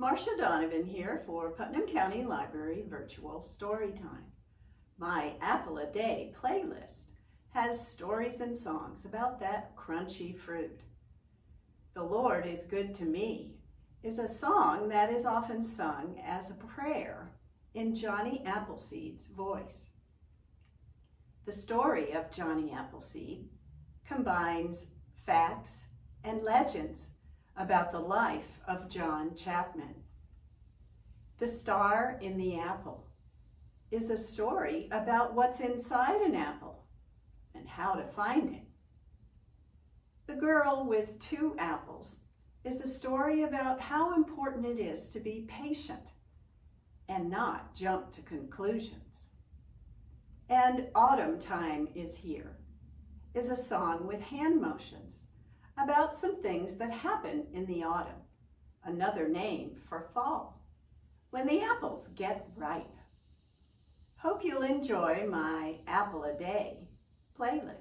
Marcia Donovan here for Putnam County Library Virtual Storytime. My Apple a Day playlist has stories and songs about that crunchy fruit. The Lord is Good to Me is a song that is often sung as a prayer in Johnny Appleseed's voice. The story of Johnny Appleseed combines facts and legends about the life of John Chapman. The Star in the Apple is a story about what's inside an apple and how to find it. The Girl with Two Apples is a story about how important it is to be patient and not jump to conclusions. And Autumn Time is Here is a song with hand motions about some things that happen in the autumn, another name for fall, when the apples get ripe. Hope you'll enjoy my Apple a Day playlist.